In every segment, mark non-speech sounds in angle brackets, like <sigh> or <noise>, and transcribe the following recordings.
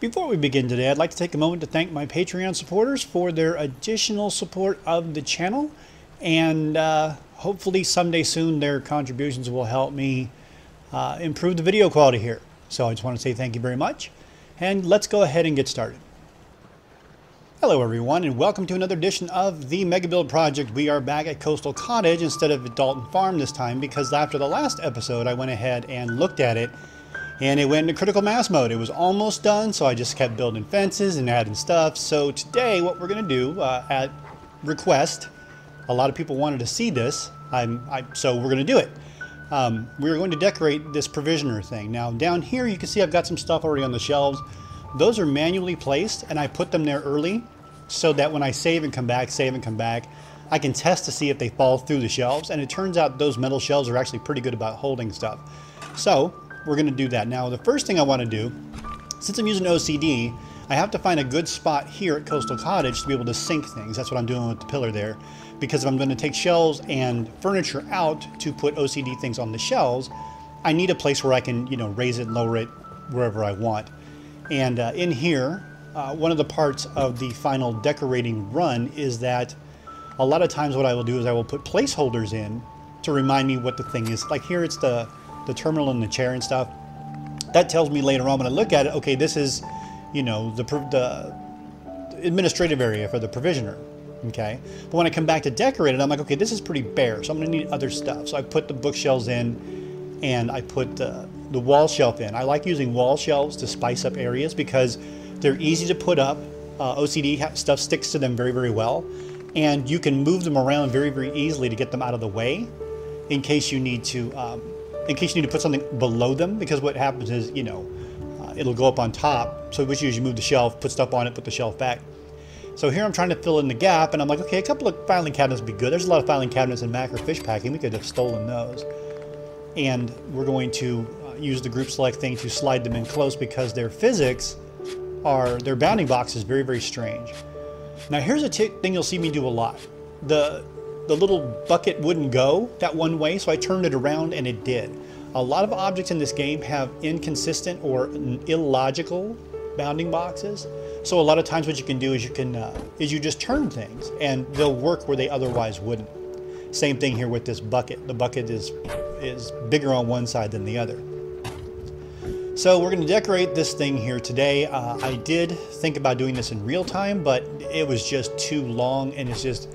Before we begin today, I'd like to take a moment to thank my Patreon supporters for their additional support of the channel. And uh, hopefully, someday soon, their contributions will help me uh, improve the video quality here. So I just want to say thank you very much. And let's go ahead and get started. Hello everyone and welcome to another edition of the Mega Build Project. We are back at Coastal Cottage instead of Dalton Farm this time because after the last episode I went ahead and looked at it and it went into critical mass mode. It was almost done so I just kept building fences and adding stuff. So today what we're going to do uh, at request, a lot of people wanted to see this, I, so we're going to do it. Um, we're going to decorate this provisioner thing. Now down here you can see I've got some stuff already on the shelves. Those are manually placed and I put them there early so that when I save and come back, save and come back, I can test to see if they fall through the shelves. And it turns out those metal shelves are actually pretty good about holding stuff. So we're going to do that. Now, the first thing I want to do, since I'm using OCD, I have to find a good spot here at Coastal Cottage to be able to sink things. That's what I'm doing with the pillar there. Because if I'm going to take shelves and furniture out to put OCD things on the shelves, I need a place where I can, you know, raise it, lower it, wherever I want. And uh, in here, uh, one of the parts of the final decorating run is that a lot of times what I will do is I will put placeholders in to remind me what the thing is. Like here it's the, the terminal and the chair and stuff. That tells me later on when I look at it, okay, this is, you know, the, the administrative area for the provisioner. Okay, but when I come back to decorate it, I'm like, okay, this is pretty bare, so I'm gonna need other stuff. So I put the bookshelves in, and I put uh, the wall shelf in. I like using wall shelves to spice up areas because they're easy to put up. Uh, OCD stuff sticks to them very, very well. And you can move them around very, very easily to get them out of the way in case you need to, um, in case you need to put something below them. Because what happens is, you know, uh, it'll go up on top. So what you do is you move the shelf, put stuff on it, put the shelf back. So here I'm trying to fill in the gap, and I'm like, okay, a couple of filing cabinets would be good. There's a lot of filing cabinets in Macro Fish Packing. We could have stolen those. And we're going to uh, use the group select thing to slide them in close because their physics are, their bounding box is very, very strange. Now here's a thing you'll see me do a lot. The, the little bucket wouldn't go that one way, so I turned it around and it did. A lot of objects in this game have inconsistent or illogical bounding boxes. So a lot of times what you can do is you can uh, is you just turn things and they'll work where they otherwise wouldn't. Same thing here with this bucket. The bucket is is bigger on one side than the other. So we're going to decorate this thing here today. Uh, I did think about doing this in real time, but it was just too long and it's just,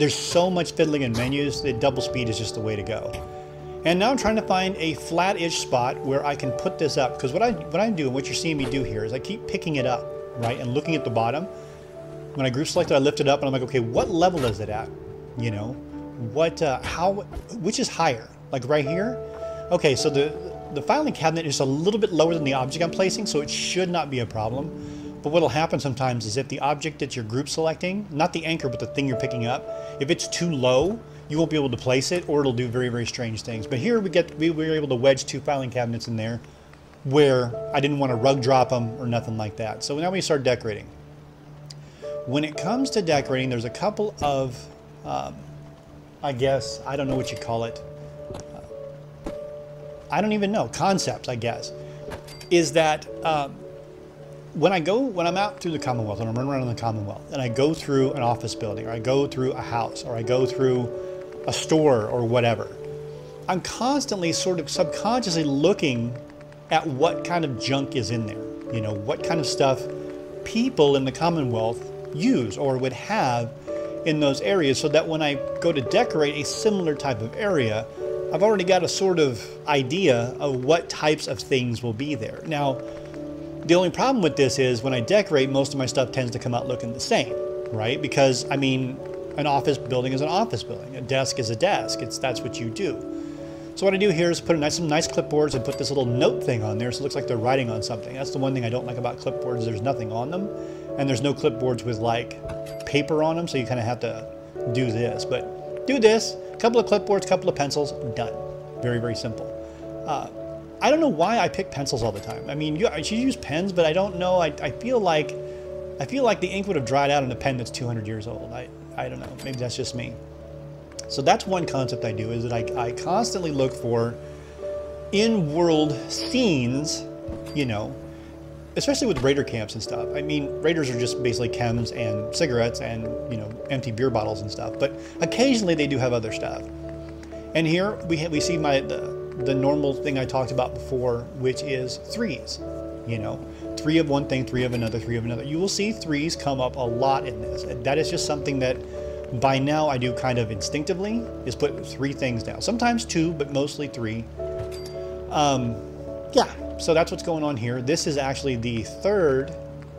there's so much fiddling in menus that double speed is just the way to go. And now I'm trying to find a flat-ish spot where I can put this up. Because what I what I do and what you're seeing me do here is I keep picking it up, right, and looking at the bottom. When I group select it, I lift it up and I'm like, okay, what level is it at? You know, what, uh, how, which is higher? Like right here? Okay, so the the filing cabinet is a little bit lower than the object I'm placing, so it should not be a problem. But what'll happen sometimes is if the object that you're group selecting, not the anchor, but the thing you're picking up, if it's too low, you won't be able to place it or it'll do very, very strange things. But here we get we were able to wedge two filing cabinets in there where I didn't want to rug drop them or nothing like that. So now we start decorating. When it comes to decorating, there's a couple of, um, I guess, I don't know what you call it, I don't even know, concepts, I guess, is that um, when I go, when I'm out through the Commonwealth, and I'm running around in the Commonwealth, and I go through an office building, or I go through a house, or I go through a store, or whatever, I'm constantly sort of subconsciously looking at what kind of junk is in there. You know, what kind of stuff people in the Commonwealth use or would have in those areas so that when I go to decorate a similar type of area, I've already got a sort of idea of what types of things will be there. Now, the only problem with this is when I decorate, most of my stuff tends to come out looking the same, right? Because, I mean, an office building is an office building. A desk is a desk. It's That's what you do. So what I do here is put nice, some nice clipboards and put this little note thing on there so it looks like they're writing on something. That's the one thing I don't like about clipboards. There's nothing on them. And there's no clipboards with like paper on them, so you kind of have to do this. But do this, a couple of clipboards, a couple of pencils, done. Very, very simple. Uh, I don't know why I pick pencils all the time. I mean, you, should use pens, but I don't know. I, I feel like I feel like the ink would have dried out on a pen that's 200 years old. I, I don't know. Maybe that's just me. So that's one concept I do is that I, I constantly look for in-world scenes, you know, especially with raider camps and stuff. I mean, raiders are just basically chems and cigarettes and you know empty beer bottles and stuff. But occasionally they do have other stuff. And here we we see my the, the normal thing I talked about before, which is threes. You know, three of one thing, three of another, three of another. You will see threes come up a lot in this. That is just something that by now I do kind of instinctively is put three things down. Sometimes two, but mostly three. Um, yeah, so that's what's going on here. This is actually the third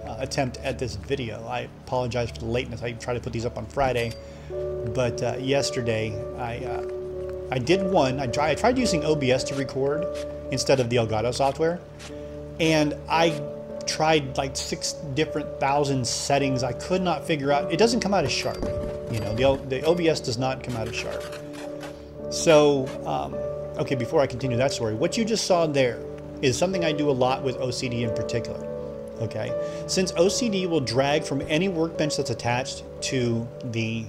uh, attempt at this video. I apologize for the lateness. I tried to put these up on Friday, but uh, yesterday I uh, I did one. I, try, I tried using OBS to record instead of the Elgato software, and I tried like six different thousand settings. I could not figure out. It doesn't come out as sharp. You know, the, the OBS does not come out as sharp. So, um, okay, before I continue that story, what you just saw there is something I do a lot with OCD in particular. Okay, since OCD will drag from any workbench that's attached to the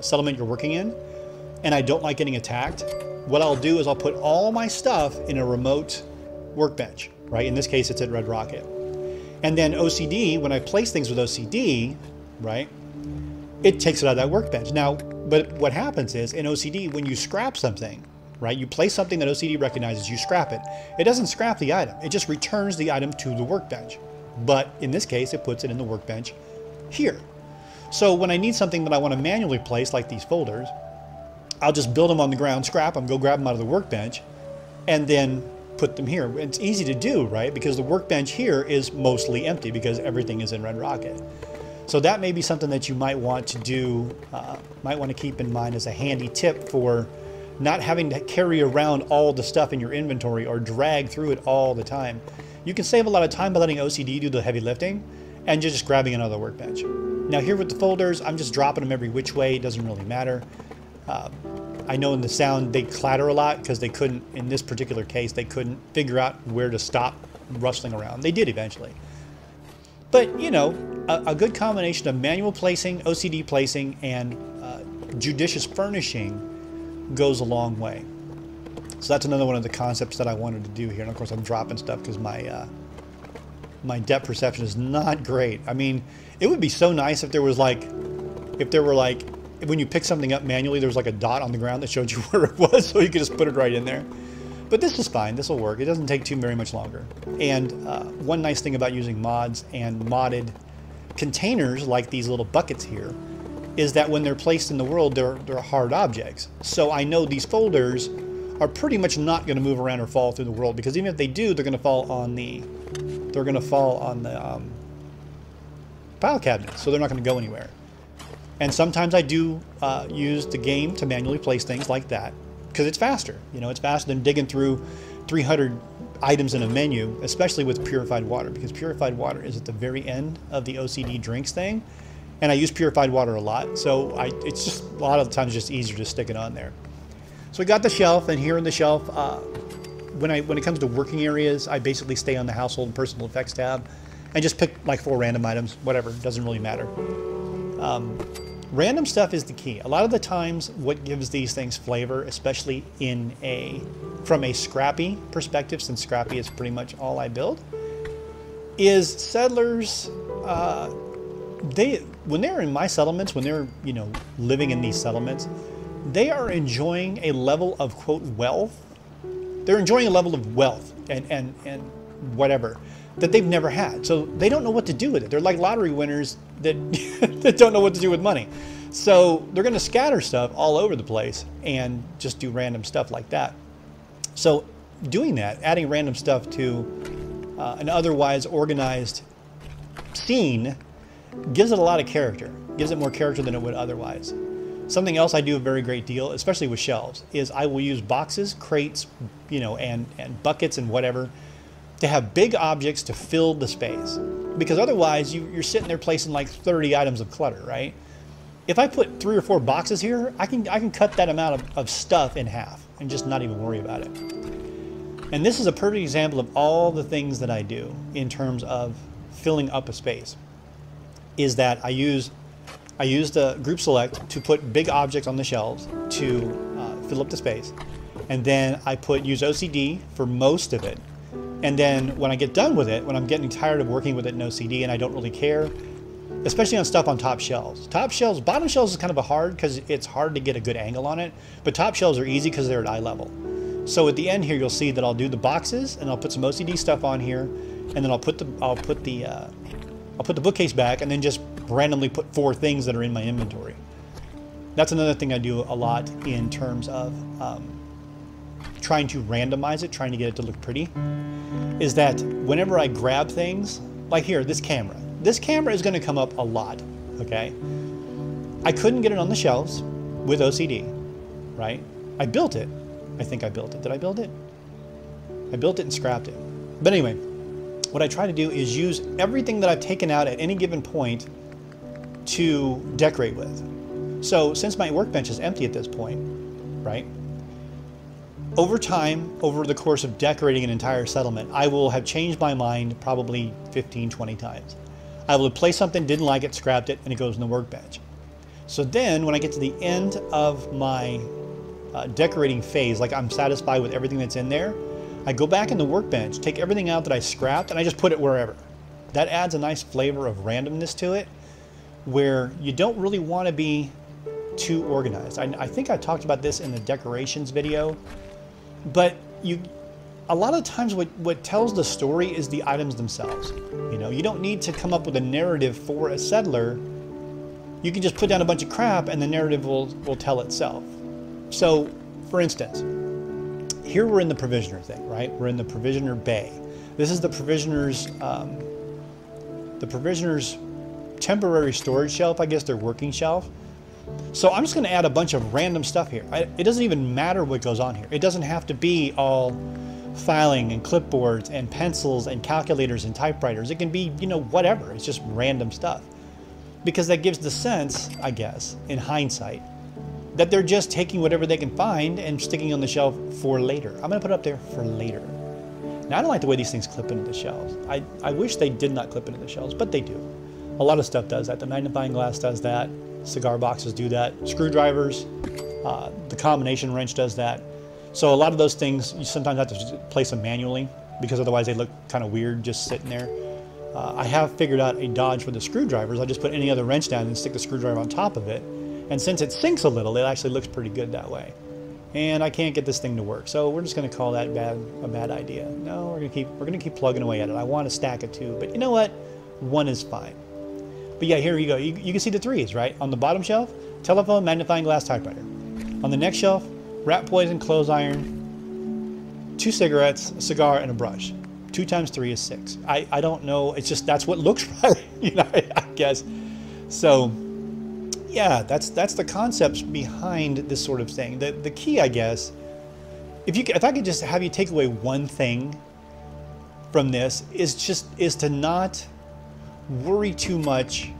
settlement you're working in, and I don't like getting attacked, what I'll do is I'll put all my stuff in a remote workbench, right? In this case, it's at Red Rocket. And then OCD, when I place things with OCD, right, it takes it out of that workbench. Now, but what happens is in OCD, when you scrap something, right, you place something that OCD recognizes, you scrap it. It doesn't scrap the item, it just returns the item to the workbench. But in this case, it puts it in the workbench here. So when I need something that I want to manually place, like these folders, I'll just build them on the ground, scrap them, go grab them out of the workbench, and then put them here. It's easy to do, right? Because the workbench here is mostly empty because everything is in Red Rocket. So that may be something that you might want to do, uh, might want to keep in mind as a handy tip for not having to carry around all the stuff in your inventory or drag through it all the time. You can save a lot of time by letting OCD do the heavy lifting and just grabbing another workbench. Now here with the folders, I'm just dropping them every which way. It doesn't really matter. Uh, I know in the sound they clatter a lot because they couldn't, in this particular case, they couldn't figure out where to stop rustling around. They did eventually. But, you know, a, a good combination of manual placing, OCD placing, and uh, judicious furnishing goes a long way. So that's another one of the concepts that I wanted to do here. And of course, I'm dropping stuff because my uh, my depth perception is not great. I mean, it would be so nice if there was like, if there were like when you pick something up manually, there was like a dot on the ground that showed you <laughs> where it was, so you could just put it right in there. But this is fine. This will work. It doesn't take too very much longer. And uh, one nice thing about using mods and modded containers like these little buckets here is that when they're placed in the world, they're, they're hard objects. So I know these folders are pretty much not going to move around or fall through the world because even if they do, they're going to fall on the they're going to fall on the um, file cabinet, so they're not going to go anywhere. And sometimes I do uh, use the game to manually place things like that because it's faster. You know, it's faster than digging through 300 items in a menu, especially with purified water because purified water is at the very end of the OCD drinks thing. And I use purified water a lot, so I, it's just a lot of times just easier to stick it on there. So we got the shelf, and here in the shelf, uh, when I when it comes to working areas, I basically stay on the household and personal effects tab, and just pick like four random items, whatever, doesn't really matter. Um, random stuff is the key. A lot of the times, what gives these things flavor, especially in a from a scrappy perspective, since scrappy is pretty much all I build, is settlers. Uh, they when they're in my settlements, when they're you know living in these settlements, they are enjoying a level of quote wealth. They're enjoying a level of wealth and and and whatever that they've never had. So they don't know what to do with it. They're like lottery winners that, <laughs> that don't know what to do with money. So they're going to scatter stuff all over the place and just do random stuff like that. So doing that, adding random stuff to uh, an otherwise organized scene gives it a lot of character, gives it more character than it would otherwise. Something else I do a very great deal, especially with shelves, is I will use boxes, crates, you know, and, and buckets and whatever to have big objects to fill the space. Because otherwise, you, you're sitting there placing like 30 items of clutter, right? If I put three or four boxes here, I can, I can cut that amount of, of stuff in half and just not even worry about it. And this is a perfect example of all the things that I do in terms of filling up a space. Is that I use I use the group select to put big objects on the shelves to uh, fill up the space, and then I put use OCD for most of it And then when I get done with it, when I'm getting tired of working with it in OCD and I don't really care, especially on stuff on top shelves. Top shelves, bottom shelves is kind of a hard because it's hard to get a good angle on it, but top shelves are easy because they're at eye level. So at the end here, you'll see that I'll do the boxes and I'll put some OCD stuff on here, and then I'll put the I'll put the uh, I'll put the bookcase back, and then just randomly put four things that are in my inventory. That's another thing I do a lot in terms of um, trying to randomize it, trying to get it to look pretty, is that whenever I grab things, like here, this camera. This camera is going to come up a lot, okay? I couldn't get it on the shelves with OCD, right? I built it. I think I built it. Did I build it? I built it and scrapped it. But anyway, what I try to do is use everything that I've taken out at any given point to decorate with. So since my workbench is empty at this point, right? Over time, over the course of decorating an entire settlement, I will have changed my mind probably 15, 20 times. I will placed something, didn't like it, scrapped it, and it goes in the workbench. So then when I get to the end of my uh, decorating phase, like I'm satisfied with everything that's in there, I go back in the workbench, take everything out that I scrapped, and I just put it wherever. That adds a nice flavor of randomness to it, where you don't really want to be too organized. I, I think I talked about this in the decorations video, but you a lot of times what, what tells the story is the items themselves. You know, you don't need to come up with a narrative for a settler. You can just put down a bunch of crap and the narrative will, will tell itself. So, for instance, here we're in the provisioner thing, right? We're in the provisioner bay. This is the provisioner's um, the provisioner's temporary storage shelf, I guess their working shelf. So I'm just going to add a bunch of random stuff here. I, it doesn't even matter what goes on here. It doesn't have to be all filing and clipboards and pencils and calculators and typewriters. It can be, you know, whatever. It's just random stuff. Because that gives the sense, I guess, in hindsight, that they're just taking whatever they can find and sticking on the shelf for later. I'm going to put it up there for later. Now, I don't like the way these things clip into the shelves. I, I wish they did not clip into the shelves, but they do. A lot of stuff does that. The magnifying glass does that. Cigar boxes do that. Screwdrivers, uh, the combination wrench does that. So a lot of those things, you sometimes have to place them manually because otherwise they look kind of weird just sitting there. Uh, I have figured out a dodge for the screwdrivers. I just put any other wrench down and stick the screwdriver on top of it. And since it sinks a little, it actually looks pretty good that way. And I can't get this thing to work, so we're just going to call that bad a bad idea. No, we're going to keep we're going to keep plugging away at it. I want to stack of two, but you know what? One is fine. But yeah, here you go. You, you can see the threes, right? On the bottom shelf, telephone, magnifying glass, typewriter. On the next shelf, rat poison, clothes iron, two cigarettes, a cigar, and a brush. Two times three is six. I, I don't know. It's just that's what <laughs> looks right, you know, I guess. So, yeah, that's that's the concepts behind this sort of thing. The the key, I guess, if you if I could just have you take away one thing from this is just is to not worry too much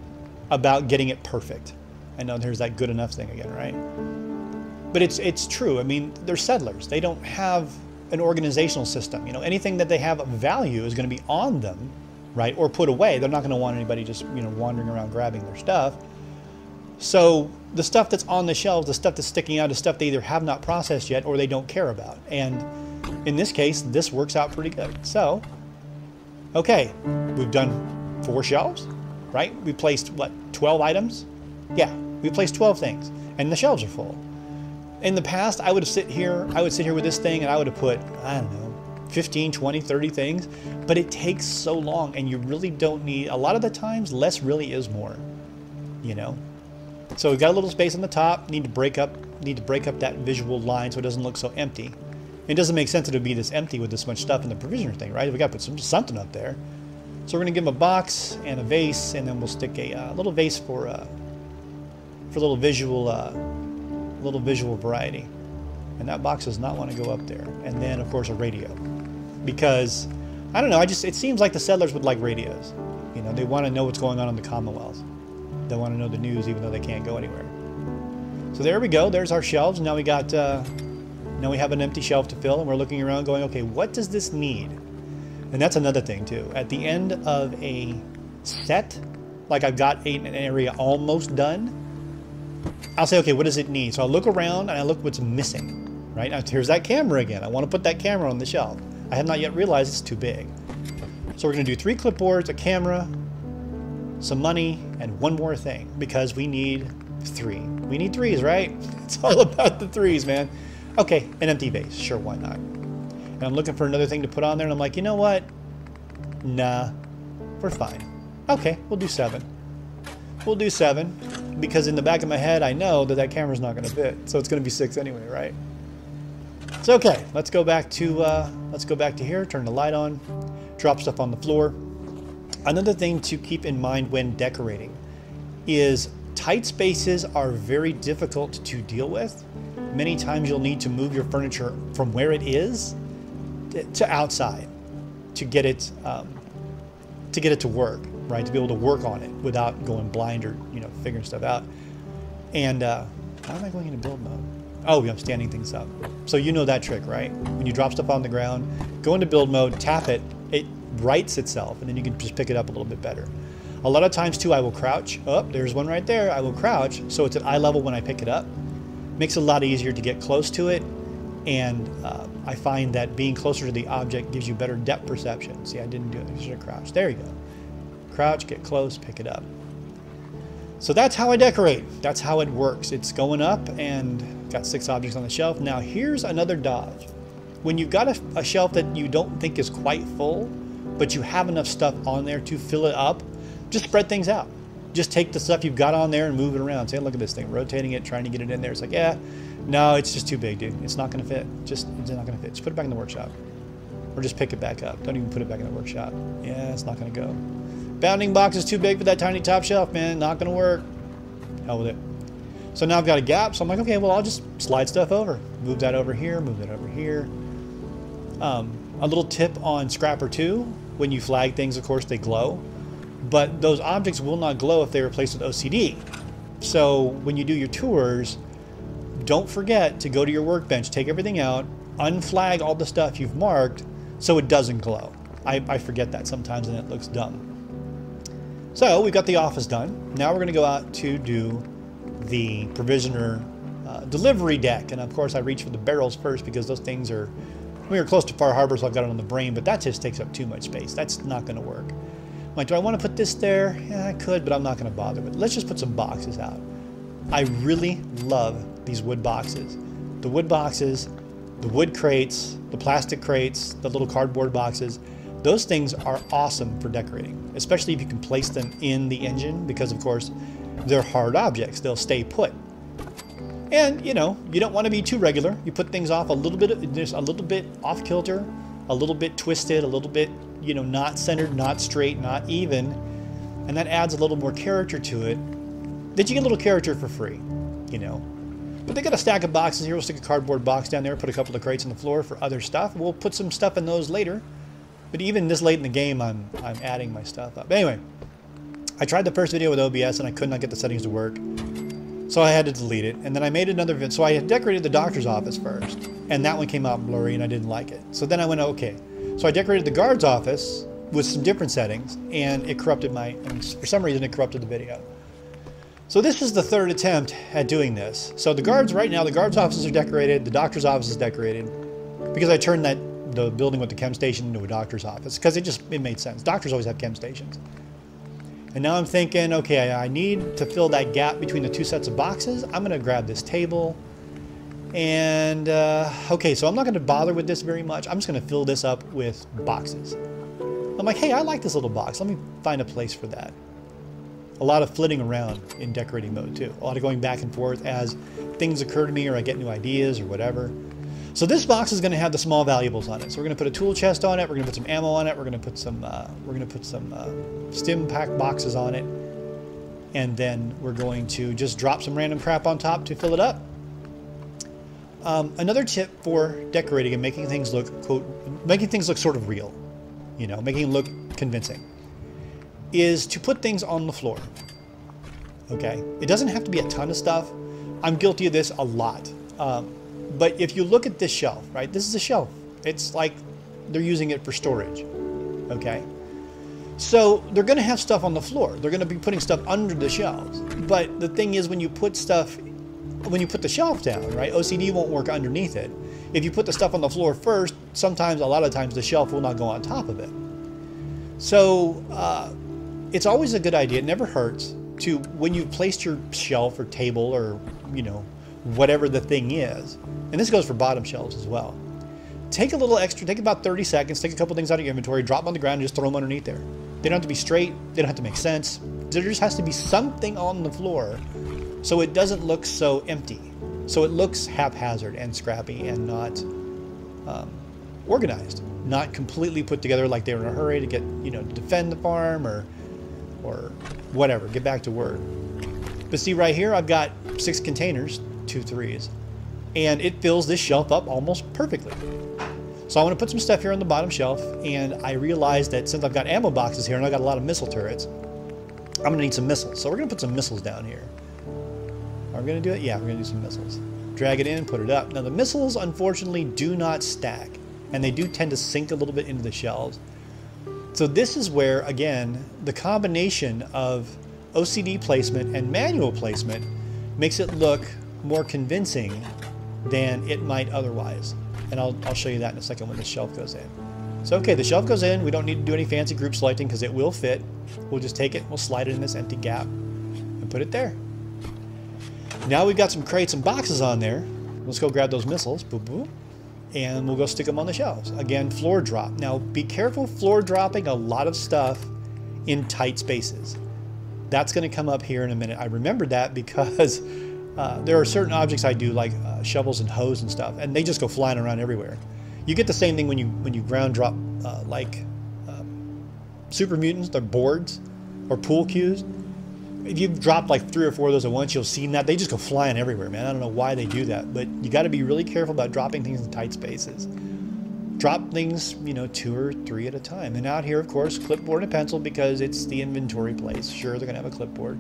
about getting it perfect. I know there's that good enough thing again, right? But it's it's true. I mean, they're settlers. They don't have an organizational system. You know, anything that they have of value is going to be on them, right, or put away. They're not going to want anybody just you know wandering around grabbing their stuff. So the stuff that's on the shelves, the stuff that's sticking out, is stuff they either have not processed yet or they don't care about. And in this case, this works out pretty good. So, okay, we've done four shelves, right? We placed what 12 items? Yeah, we placed 12 things, and the shelves are full. In the past, I would sit here, I would sit here with this thing and I would have put, I don't know, 15, 20, 30 things, but it takes so long and you really don't need, a lot of the times, less really is more, you know? So we've got a little space on the top, need to break up, need to break up that visual line so it doesn't look so empty. It doesn't make sense it would be this empty with this much stuff in the provisioner thing, right? We got to put some, something up there. So we're to give them a box and a vase, and then we'll stick a uh, little vase for uh, for a little visual uh, little visual variety. And that box does not want to go up there. And then, of course, a radio. Because, I don't know, I just it seems like the settlers would like radios. You know, they want to know what's going on in the Commonwealth. They want to know the news even though they can't go anywhere. So there we go. There's our shelves. Now we got, uh, now we have an empty shelf to fill and we're looking around going, okay, what does this need? And that's another thing too. At the end of a set, like I've got an area almost done, I'll say, okay, what does it need? So I'll look around and I look what's missing, right? Now, here's that camera again. I want to put that camera on the shelf. I have not yet realized it's too big. So we're going to do three clipboards, a camera, some money, and one more thing because we need three. We need threes, right? <laughs> It's all about the threes, man. Okay, an empty vase. Sure, why not? And I'm looking for another thing to put on there, and I'm like, you know what? Nah, we're fine. Okay, we'll do seven. We'll do seven because in the back of my head, I know that that camera's not going to fit. So it's going to be six anyway, right? So okay, let's go back to uh, let's go back to here. Turn the light on, drop stuff on the floor. Another thing to keep in mind when decorating is tight spaces are very difficult to deal with. Many times you'll need to move your furniture from where it is to outside to get it um, to get it to work, right? To be able to work on it without going blind or you know figuring stuff out. And uh, how am I going into build mode? Oh, I'm standing things up. So you know that trick, right? When you drop stuff on the ground, go into build mode, tap it, it rights itself, and then you can just pick it up a little bit better. A lot of times too, I will crouch. Oh, there's one right there. I will crouch, so it's at eye level when I pick it up. Makes it a lot easier to get close to it, and uh, I find that being closer to the object gives you better depth perception. See, I didn't do it. I should have crouched. There you go. Crouch, get close, pick it up. So that's how I decorate. That's how it works. It's going up and got six objects on the shelf. Now here's another dodge. When you've got a, a shelf that you don't think is quite full, but you have enough stuff on there to fill it up, just spread things out. Just take the stuff you've got on there and move it around. Say, look at this thing, rotating it, trying to get it in there. It's like, yeah, no, it's just too big, dude. It's not going to fit. Just, it's not going to fit. Just put it back in the workshop. Or just pick it back up. Don't even put it back in the workshop. Yeah, it's not going to go. Bounding box is too big for that tiny top shelf, man. Not going to work. Hell with it. So now I've got a gap, so I'm like, okay, well, I'll just slide stuff over. Move that over here, move that over here. Um, a little tip on Scrapper 2, when you flag things, of course, they glow. But those objects will not glow if they are replaced with OCD. So when you do your tours, don't forget to go to your workbench, take everything out, unflag all the stuff you've marked so it doesn't glow. I, I forget that sometimes and it looks dumb. So we've got the office done. Now we're going to go out to do the provisioner uh, delivery deck. And of course I reach for the barrels first because those things are, we are close to Far Harbor so I've got it on the brain, but that just takes up too much space. That's not going to work. Like, do I want to put this there? Yeah, I could, but I'm not going to bother with it. Let's just put some boxes out. I really love these wood boxes. The wood boxes, the wood crates, the plastic crates, the little cardboard boxes, those things are awesome for decorating, especially if you can place them in the engine because of course they're hard objects. They'll stay put. And you know, you don't want to be too regular. You put things off a little bit, just a little bit off kilter, a little bit twisted, a little bit, you know, not centered, not straight, not even. And that adds a little more character to it. That you get a little character for free, you know. But they got a stack of boxes here. We'll stick a cardboard box down there, put a couple of crates on the floor for other stuff. We'll put some stuff in those later. But even this late in the game, I'm, I'm adding my stuff up. Anyway, I tried the first video with OBS and I could not get the settings to work. So I had to delete it. And then I made another video. So I decorated the doctor's office first. And that one came out blurry and I didn't like it. So then I went, okay. So I decorated the guard's office with some different settings and it corrupted my, and for some reason it corrupted the video. So this is the third attempt at doing this. So the guards, right now, the guards' offices are decorated, the doctor's office is decorated, because I turned that the building with the chem station into a doctor's office, because it just, it made sense. Doctors always have chem stations. And now I'm thinking, okay, I need to fill that gap between the two sets of boxes. I'm gonna grab this table, and uh, okay, so I'm not gonna bother with this very much. I'm just gonna fill this up with boxes. I'm like, hey, I like this little box. Let me find a place for that a lot of flitting around in decorating mode too. A lot of going back and forth as things occur to me or I get new ideas or whatever. So this box is going to have the small valuables on it. So we're going to put a tool chest on it. We're going to put some ammo on it. We're going to put some uh, we're going to put some uh, Stimpak boxes on it, and then we're going to just drop some random crap on top to fill it up. Um, another tip for decorating and making things look quote making things look sort of real, you know, making it look convincing is to put things on the floor. Okay? It doesn't have to be a ton of stuff. I'm guilty of this a lot. Um, but if you look at this shelf, right? This is a shelf. It's like they're using it for storage. Okay? So they're going to have stuff on the floor. They're going to be putting stuff under the shelves. But the thing is, when you put stuff, when you put the shelf down, right? OCD won't work underneath it. if you put the stuff on the floor first, sometimes, a lot of times, the shelf will not go on top of it. So uh, it's always a good idea. It never hurts to when you've placed your shelf or table or you know whatever the thing is, and this goes for bottom shelves as well. Take a little extra, take about 30 seconds, take a couple things out of your inventory, drop them on the ground, and just throw them underneath there. They don't have to be straight, they don't have to make sense. There just has to be something on the floor so it doesn't look so empty. So it looks haphazard and scrappy and not um, organized, not completely put together like they were in a hurry to get, you know, defend the farm or, or whatever, get back to work. But see right here, I've got six containers, two threes, and it fills this shelf up almost perfectly. So I'm going to put some stuff here on the bottom shelf, and I realized that since I've got ammo boxes here and I've got a lot of missile turrets, I'm going to need some missiles. So we're going to put some missiles down here. Are we going to do it? Yeah, we're going to do some missiles. Drag it in, put it up. Now the missiles, unfortunately, do not stack, and they do tend to sink a little bit into the shelves. So this is where, again, the combination of OCD placement and manual placement makes it look more convincing than it might otherwise. And I'll, I'll show you that in a second when the shelf goes in. So okay, the shelf goes in. We don't need to do any fancy group selecting because it will fit. We'll just take it, we'll slide it in this empty gap and put it there. Now we've got some crates and boxes on there. Let's go grab those missiles. Boop, boop. And we'll go stick them on the shelves. Again, floor drop. Now be careful floor dropping a lot of stuff in tight spaces. That's going to come up here in a minute. I remembered that because <laughs> uh, there are certain objects I do like uh, shovels and hoes and stuff, and they just go flying around everywhere. You get the same thing when you when you ground drop uh, like um, super mutants, they're boards or pool cues if you've dropped like three or four of those at once, you'll see that they just go flying everywhere, man. I don't know why they do that, but you got to be really careful about dropping things in tight spaces. Drop things, you know, two or three at a time. And out here, of course, clipboard and pencil because it's the inventory place. Sure, they're gonna have a clipboard.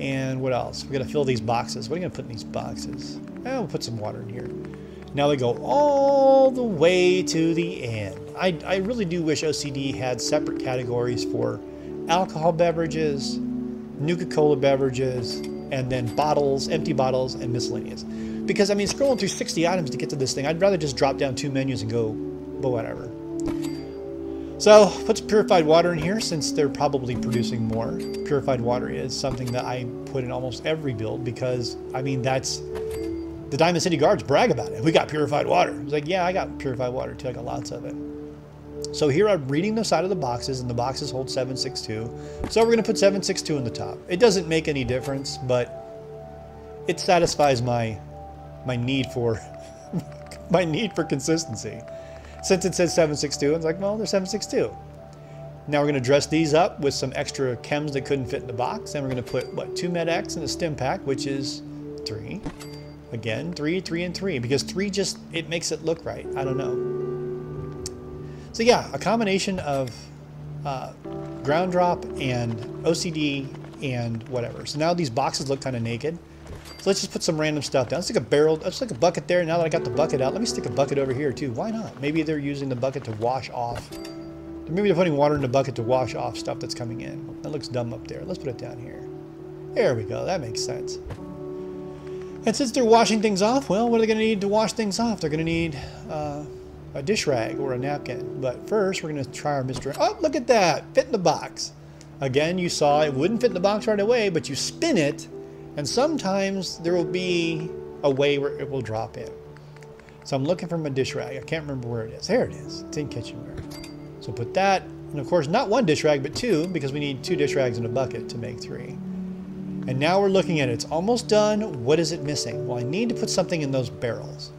And what else? We're gonna fill these boxes. What are you gonna put in these boxes? Eh, we'll put some water in here. Now they go all the way to the end. I, I really do wish OCD had separate categories for alcohol beverages, Nuka-Cola beverages, and then bottles, empty bottles, and miscellaneous. Because, I mean, scrolling through 60 items to get to this thing, I'd rather just drop down two menus and go, but whatever. So, put some purified water in here since they're probably producing more. Purified water is something that I put in almost every build because, I mean, that's... The Diamond City Guards brag about it. We got purified water. It's like, yeah, I got purified water too. I got lots of it. So here I'm reading the side of the boxes, and the boxes hold 762. So we're going to put 762 in the top. It doesn't make any difference, but it satisfies my my need for <laughs> my need for consistency. Since it says 762, it's like, well, they're 762. Now we're going to dress these up with some extra chems that couldn't fit in the box, and we're going to put what two Med-X in a Stimpak, which is three. Again, three, three, and three, because three just it makes it look right. I don't know. So yeah, a combination of uh, ground drop and OCD and whatever. So now these boxes look kind of naked. So let's just put some random stuff down. Let's stick a barrel, let's stick a bucket there. Now that I got the bucket out, let me stick a bucket over here too. Why not? Maybe they're using the bucket to wash off. Maybe they're putting water in the bucket to wash off stuff that's coming in. That looks dumb up there. Let's put it down here. There we go. That makes sense. And since they're washing things off, well, what are they going to need to wash things off? They're going to need uh, a dish rag or a napkin. But first, we're going to try our mystery. Oh, look at that! Fit in the box. Again, you saw it wouldn't fit in the box right away, but you spin it, and sometimes there will be a way where it will drop in. So I'm looking for my dish rag. I can't remember where it is. There it is. It's in kitchenware. So put that, and of course, not one dish rag, but two, because we need two dish rags in a bucket to make three. And now we're looking at it. It's almost done. What is it missing? Well, I need to put something in those barrels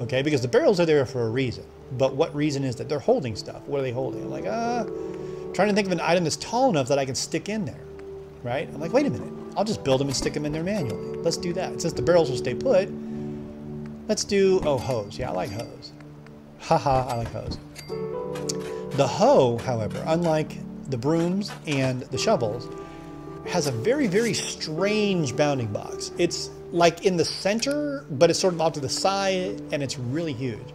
okay? Because the barrels are there for a reason. But what reason is that they're holding stuff? What are they holding? I'm like, ah, uh, trying to think of an item that's tall enough that I can stick in there, right? I'm like, wait a minute. I'll just build them and stick them in there manually. Let's do that. Since the barrels will stay put, let's do, oh, hose. Yeah, I like hose. Haha, I like hose. The hoe, however, unlike the brooms and the shovels, has a very, very strange bounding box. It's like in the center, but it's sort of off to the side, and it's really huge.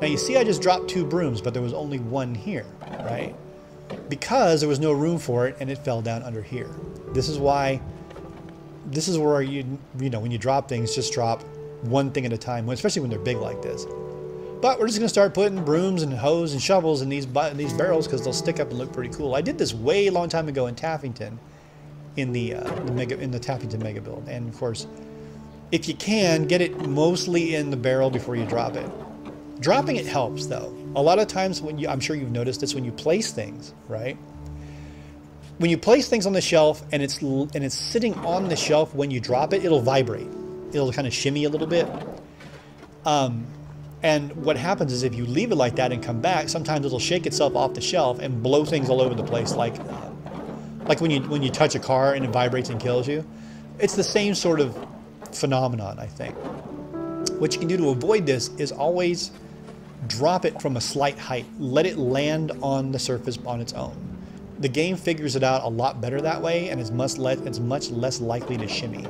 Now you see I just dropped two brooms, but there was only one here, right? Because there was no room for it, and it fell down under here. This is why, this is where you, you know, when you drop things, just drop one thing at a time, especially when they're big like this. But we're just going to start putting brooms and hoes and shovels in these in these barrels because they'll stick up and look pretty cool. I did this way long time ago in Taffington, in the, uh, the mega in the Taffington Mega Build, and of course, if you can, get it mostly in the barrel before you drop it. Dropping it helps though. A lot of times when you, I'm sure you've noticed this when you place things, right? When you place things on the shelf and it's and it's sitting on the shelf when you drop it, it'll vibrate. It'll kind of shimmy a little bit. Um, and what happens is if you leave it like that and come back, sometimes it'll shake itself off the shelf and blow things all over the place, like like when you when you touch a car and it vibrates and kills you. It's the same sort of phenomenon, I think. What you can do to avoid this is always drop it from a slight height. Let it land on the surface on its own. The game figures it out a lot better that way and is much less, it's much less likely to shimmy.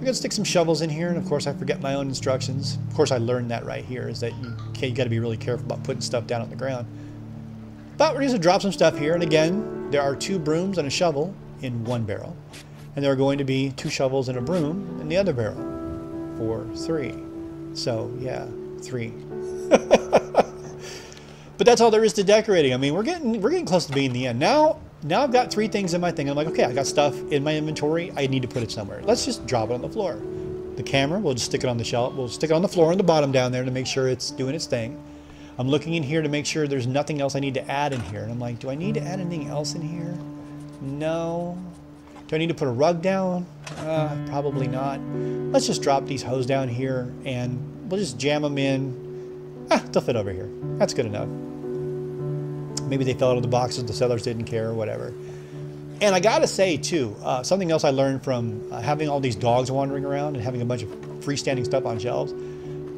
We're going to stick some shovels in here, and of course I forget my own instructions. Of course I learned that right here, is that you, you got to be really careful about putting stuff down on the ground. But we're going to drop some stuff here, and again, there are two brooms and a shovel in one barrel. And there are going to be two shovels and a broom in the other barrel for three. So, yeah, three. <laughs> but that's all there is to decorating. I mean, we're getting we're getting close to being the end. Now now I've got three things in my thing. I'm like, okay, I got stuff in my inventory. I need to put it somewhere. Let's just drop it on the floor. The camera, we'll just stick it on the shelf. We'll stick it on the floor on the bottom down there to make sure it's doing its thing. I'm looking in here to make sure there's nothing else I need to add in here. And I'm like, do I need to add anything else in here? No. Do I need to put a rug down? Uh, probably not. Let's just drop these hoes down here and we'll just jam them in. Ah, they'll fit over here. That's good enough. Maybe they fell out of the boxes, the sellers didn't care, or whatever. And I gotta say, too, uh, something else I learned from uh, having all these dogs wandering around and having a bunch of freestanding stuff on shelves.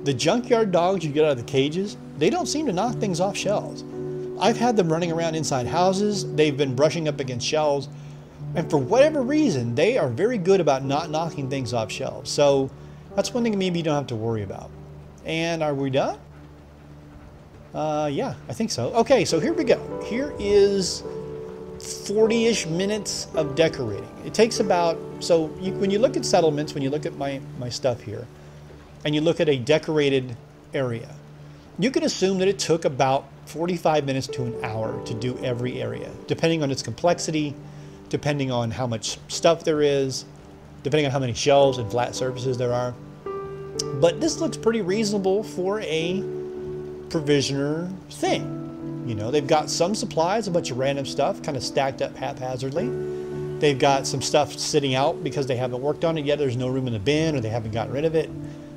The junkyard dogs you get out of the cages, they don't seem to knock things off shelves. I've had them running around inside houses, they've been brushing up against shelves, and for whatever reason, they are very good about not knocking things off shelves. So that's one thing maybe you don't have to worry about. And are we done? Uh, yeah, I think so. Okay, so here we go. Here is 40-ish minutes of decorating. It takes about, so you, when you look at settlements, when you look at my, my stuff here, and you look at a decorated area, you can assume that it took about 45 minutes to an hour to do every area, depending on its complexity, depending on how much stuff there is, depending on how many shelves and flat surfaces there are. But this looks pretty reasonable for a provisioner thing. You know, they've got some supplies, a bunch of random stuff kind of stacked up haphazardly. They've got some stuff sitting out because they haven't worked on it yet. There's no room in the bin or they haven't gotten rid of it.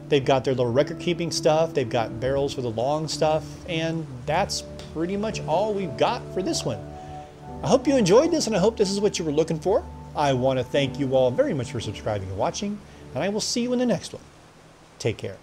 They've got their little record keeping stuff. They've got barrels for the long stuff. And that's pretty much all we've got for this one. I hope you enjoyed this and I hope this is what you were looking for. I want to thank you all very much for subscribing and watching, and I will see you in the next one. Take care.